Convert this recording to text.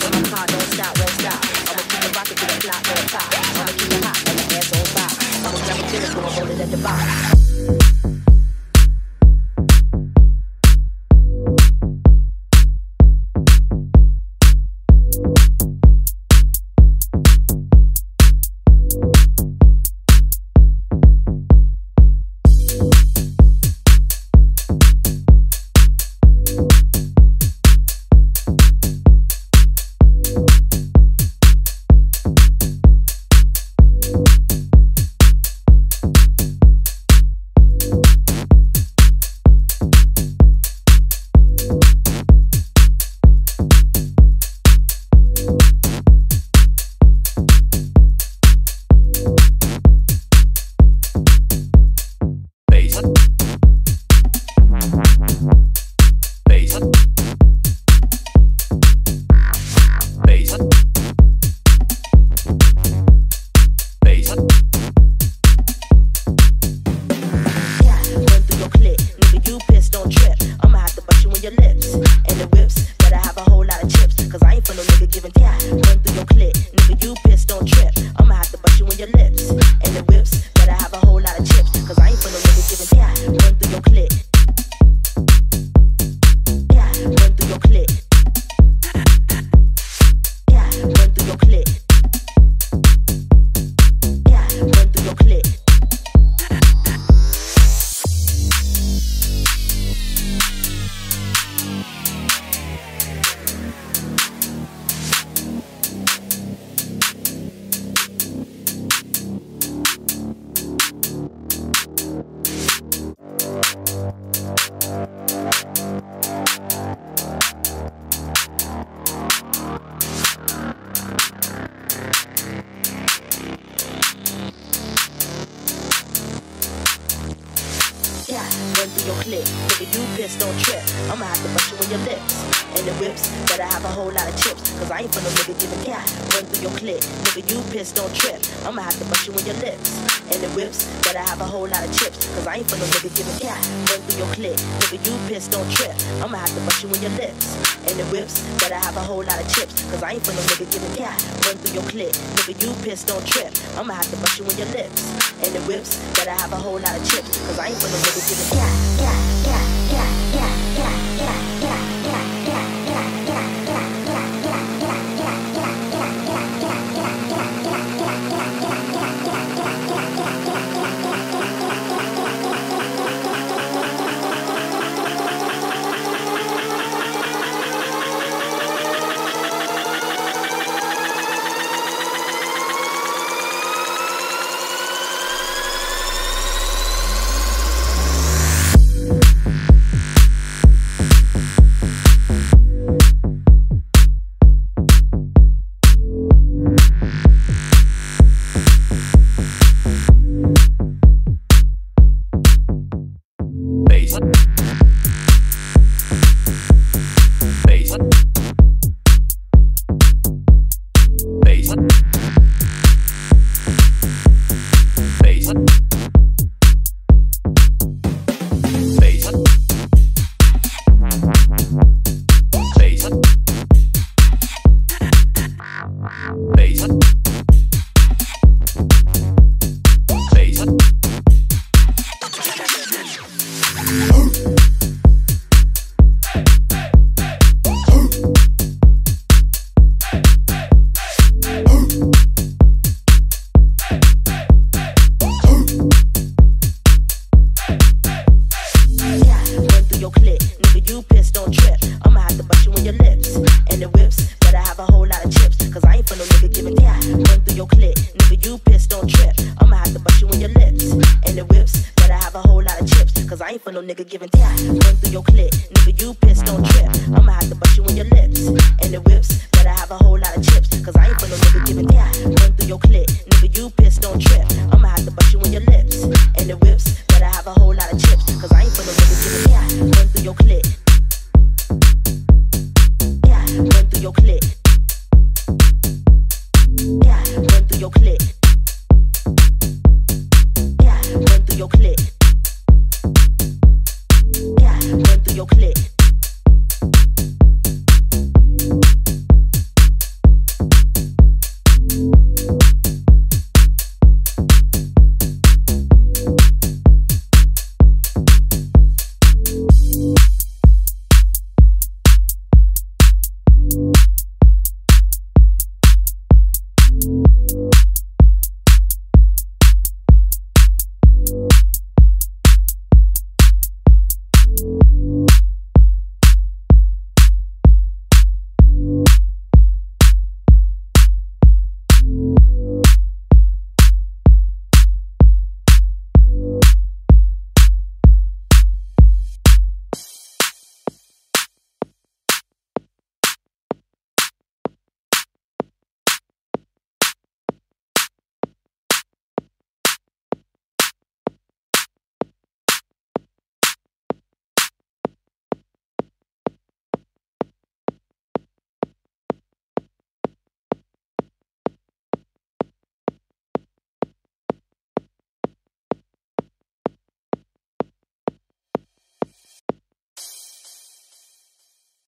I'ma my car, don't stop, And the whips, better have a whole lot of chips. Cause I ain't for no nigga giving yeah. Run through your clip. Your clip. Nigga, you pissed, don't trip. I'ma have to bust you in your lips. And the whips, better have a whole lot of chips. Cause I ain't for no nigga giving yeah. Run through your clip. Nigga, you pissed, don't trip. I'ma have to bust you in your lips. And the whips, better have a whole lot of chips. Cause I ain't for no nigga giving yeah. Run through your clip. Nigga, you pissed, don't trip. I'ma have to bust you in your lips. And the whips, better have a whole lot of chips. Cause I ain't for no nigga giving yeah. Run through your clip. Nigga, you pissed, don't trip. I'ma have to bust you in your lips. And the whips, better have a whole lot of chips. Cause I ain't for no nigga giving yeah, yeah, Bass. Bass. Your clip. Nigga, you pissed, don't trip. I'ma have to bust you in your lips. And the whips, have a whole lot of chips. Cause I ain't for no nigga giving yeah. Run through your clip. Nigga, you pissed, don't trip. I'ma have to bust you in your lips. And the whips, better have a whole lot of chips. Cause I ain't for no nigga giving yeah. Run through your clip. Nigga, you pissed,